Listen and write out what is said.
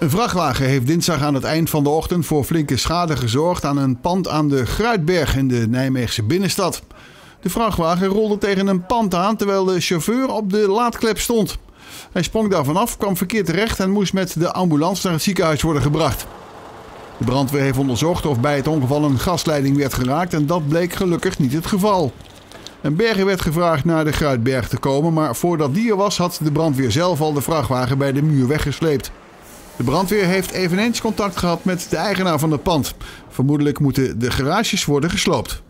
Een vrachtwagen heeft dinsdag aan het eind van de ochtend voor flinke schade gezorgd aan een pand aan de Gruitberg in de Nijmeegse binnenstad. De vrachtwagen rolde tegen een pand aan terwijl de chauffeur op de laadklep stond. Hij sprong daar vanaf, kwam verkeerd terecht en moest met de ambulance naar het ziekenhuis worden gebracht. De brandweer heeft onderzocht of bij het ongeval een gasleiding werd geraakt en dat bleek gelukkig niet het geval. Een berger werd gevraagd naar de Gruitberg te komen, maar voordat die er was had de brandweer zelf al de vrachtwagen bij de muur weggesleept. De brandweer heeft eveneens contact gehad met de eigenaar van het pand. Vermoedelijk moeten de garages worden gesloopt.